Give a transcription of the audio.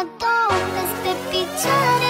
Mă doresc pe picioare